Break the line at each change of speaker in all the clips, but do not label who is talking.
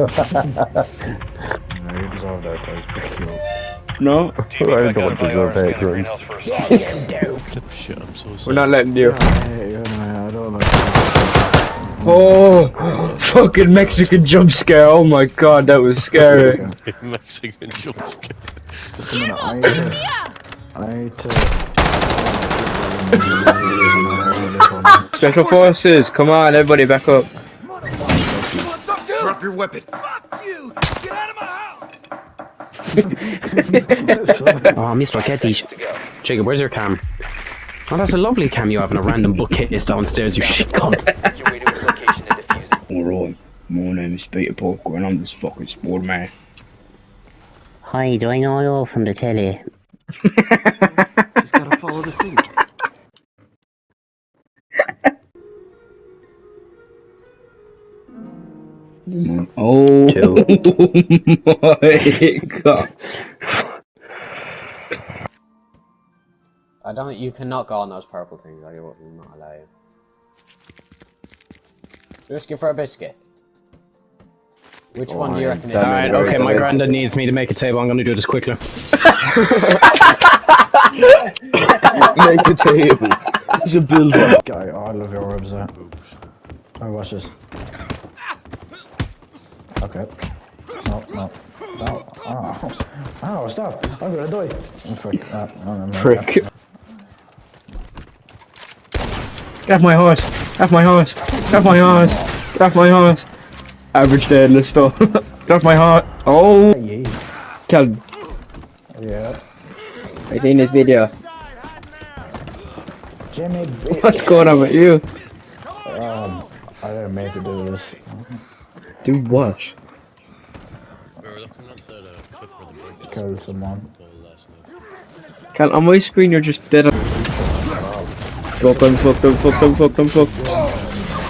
No, you deserve that, guys. Pick you up.
No,
I don't deserve hate crimes.
Shit, I'm so
we're
sorry.
not letting you.
Hey, you know, I don't know.
Oh, fucking Mexican jump scare. Oh my god, that was scary.
Mexican jump scare.
Just a minute, I need to... I need to...
Special forces, come on, everybody back up.
Drop your weapon. Fuck you! Get out of my house!
Oh, Mr. Ketty. Jacob, where's your cam? Oh, that's a lovely cam you have in a random bookcase downstairs, you shit cunt.
Alright, my name is Peter Parker and I'm this fucking sport man.
Hi, do I know you all from the telly?
Just gotta follow the signal.
Oh
Two.
my god.
I don't. You cannot go on those purple things. I will not allow you. Risky for a biscuit. Which one do you reckon? it is?
Alright, okay, my granddad needs me to make a table. I'm gonna do this quickly.
Make a table. It's a builder.
Guy, I love your ribs there. Oh, watch this. Okay. No, no. No. Oh. Oh, stop. I'm gonna die. Oh, frick. Ah, no, no, no.
Frick. Get off my horse! Get off my horse! Get off my horse! Get off my horse! Average day in the store. Get off my heart! Oh!
Yeah.
Cal,
Yeah.
I seen this video.
Jimmy,
What's going on with you?
um, I didn't mean to do this.
Do what?
We were looking at that uh, clip where the bird just
Kill someone.
ball last.
Cal, on my screen you're just dead on. Fuck them, fuck them, fuck them, fuck them, fuck.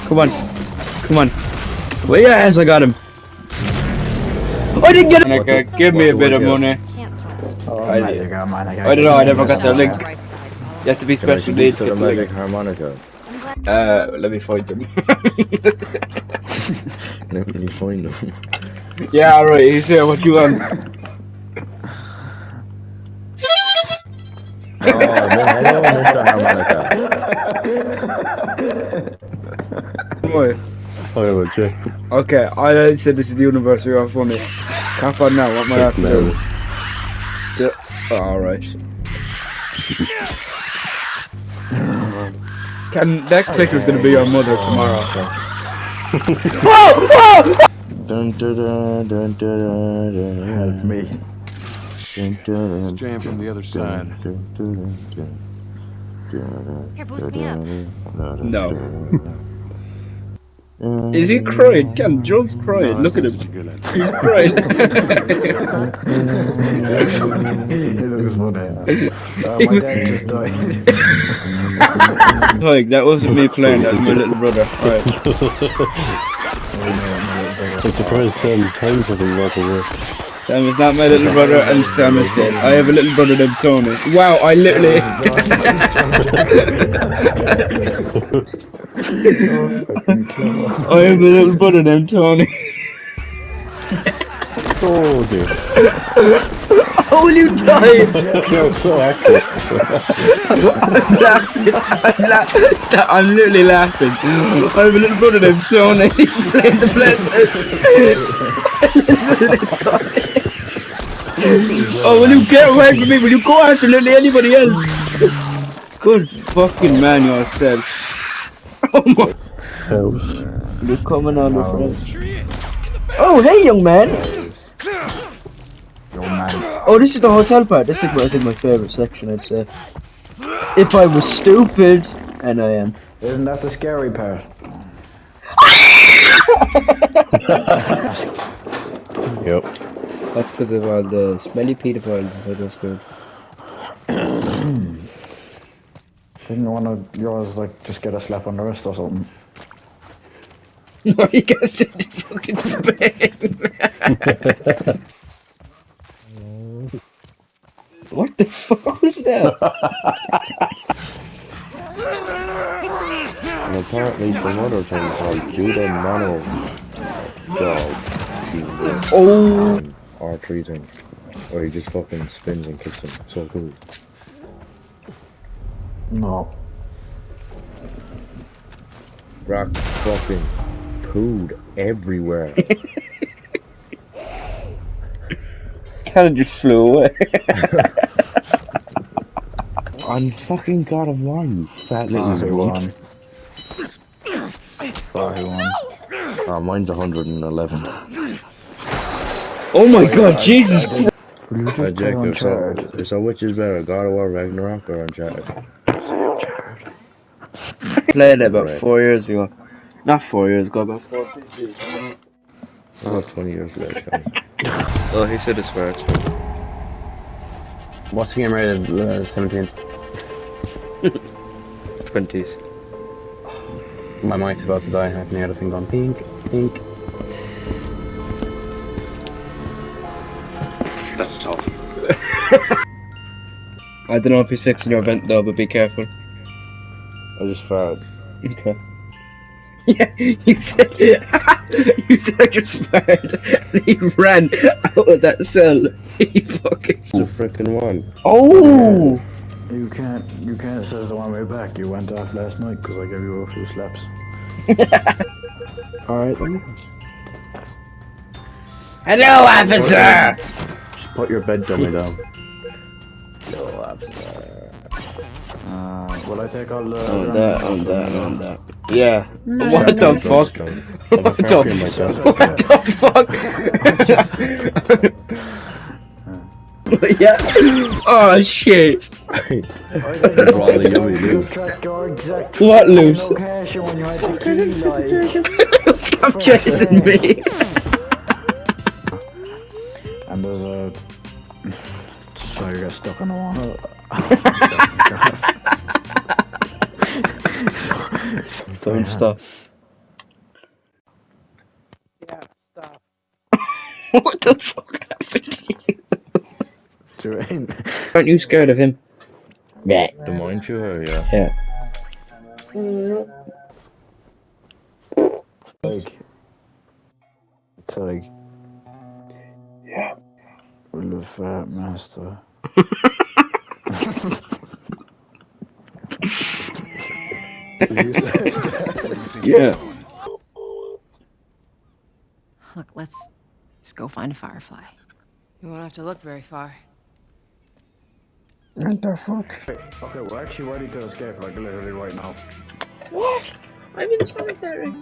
Come on. Come on. Well, yes, I got him. I didn't get it! give me a bit of money.
Oh,
I
man,
did.
got mine. I,
I don't know, I never got the link.
Right.
You have to be
Can
special needs
to
to
the
get the
magic harmonica?
Uh, let me find them.
Let me find them.
yeah, alright, he's here, what you want?
Oh, no, I don't want the harmonica. I will check.
Okay, I said this is the universe we are funny. Cap on now, what am I have to do? Oh, alright. Can that is gonna be our mother tomorrow?
Dun, dun, dun, dun, dun, dun,
Help me.
dun, dun, dun,
Jam from the other side.
dun, dun, dun, dun,
Here, boost me up.
dun,
No. Is he crying? Can Joel's crying? Look at him. He's crying.
it looks funny. Uh, my dad just died.
like, that wasn't me playing, that was my little brother. Alright.
I'm surprised Sam's time for them not to work.
Sam is not my little brother and Sam is dead. I have a little brother named Tony. Wow, I literally... I have a little brother named Tony.
Oh dear.
How will you die?
no, so accurate.
I'm laughing. I'm, la- I'm literally laughing. I have a little brother named Tony. He's playing the blender. oh, will you get away from me? Will you go after literally anybody else? Good fucking man yourself. Oh my.
House.
You're coming on the front. Oh, hey, young man.
Yo, man.
Oh, this is the hotel part. This is my, I think my favorite section. I'd say. If I was stupid, and I am.
Isn't that the scary part?
Yep.
That's because of all the smelly pedophiles inside your school.
Didn't one of yours like just get a slap on the wrist or something?
No, you guys sent to fucking Spain. what the fuck was that?
And apparently some other thing called Judah Mano dog. Mikey
Oh!
um, R3 thing. Where he just fucking spins and kicks him. So cool.
No.
Rock fucking pooed everywhere.
Kind of just flew away.
I'm fucking God of War, you fat
This is
little
a
bitch.
one. Forty-one.
Oh, mine's 111.
oh my god, Jesus Christ.
Will you
Uh, Jacob, so, so which is better, God of War Ragnarok or Uncharted?
Played it about
Right.
four years ago. Not four years ago, about four, six years ago.
About 20 years ago,
Oh, he said it's fair, it's fair.
What's the game rated? Uh, 17.
20s.
My mic's about to die. I have the other thing on. Pink, pink.
That's tough.
I don't know if he's fixing your vent though, but be careful.
I just fired.
Okay. Yeah, you said you said I just fired and he ran out of that cell. He fucking
It's a freaking one.
Oh
You can't, you can't say the one way back. You went off last night because I gave you a few slaps. Alright then.
Hello officer
Just put your bed dummy down. Will I take all the...
On that, on that, on that. Yeah. What the
Don't
fuck?
count.
What
Have
the
coffee, myself.
What the fuck? yeah. Oh shit.
Rather yummy,
You
dude.
track your exact
What loose?
location when you had the key, like...
Stop chasing me.
And there's a... So you get stuck on the wall.
Oh, Don't stop. what the fuck happened?
Terrain.
Aren't you scared of him? Yeah.
The mind you yeah.
Yeah.
Like... It's like...
Yeah.
Will the fat master...
Yeah.
Look, let's just go find a firefly.
You won't have to look very far.
What the fuck?
Okay, we're actually ready to escape, like literally right now.
What? I'm in the cemetery.